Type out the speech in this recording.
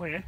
喂